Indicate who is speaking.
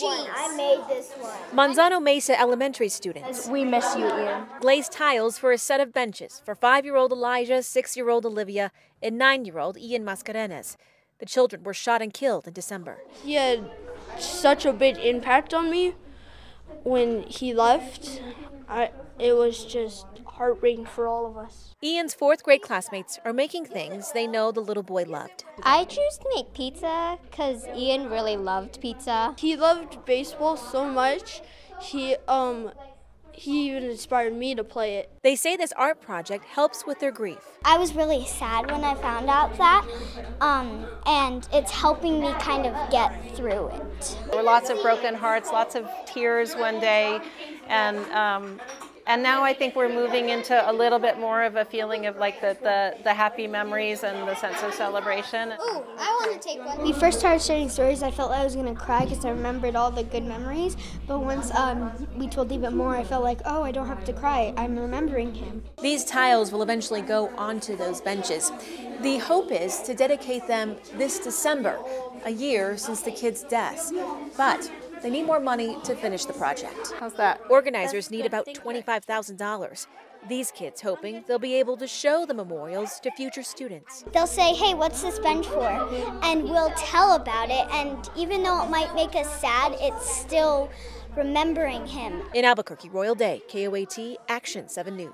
Speaker 1: one. I made this one.
Speaker 2: Manzano Mesa Elementary students
Speaker 3: We miss you, Ian.
Speaker 2: glazed tiles for a set of benches for five year old Elijah, six year old Olivia, and nine year old Ian Mascarenas. The children were shot and killed in December.
Speaker 3: He had such a big impact on me when he left. I, it was just heartbreaking for all of us.
Speaker 2: Ian's fourth grade classmates are making things they know the little boy loved.
Speaker 1: I choose to make pizza because Ian really loved pizza.
Speaker 3: He loved baseball so much. He um he even inspired me to play it.
Speaker 2: They say this art project helps with their grief.
Speaker 1: I was really sad when I found out that, um, and it's helping me kind of get through it.
Speaker 4: There were lots of broken hearts, lots of tears one day, and um, and now I think we're moving into a little bit more of a feeling of like the, the, the happy memories and the sense of celebration.
Speaker 1: Oh, I want to take one.
Speaker 5: we first started sharing stories, I felt like I was gonna cry because I remembered all the good memories. But once um, we told even more, I felt like, oh, I don't have to cry. I'm remembering him.
Speaker 2: These tiles will eventually go onto those benches. The hope is to dedicate them this December, a year since the kids' deaths. But they need more money to finish the project.
Speaker 4: How's that?
Speaker 2: Organizers need about $25,000. These kids hoping they'll be able to show the memorials to future students.
Speaker 1: They'll say, hey, what's this bench for? And we'll tell about it. And even though it might make us sad, it's still remembering him.
Speaker 2: In Albuquerque, Royale Da, KOAT, Action 7 News.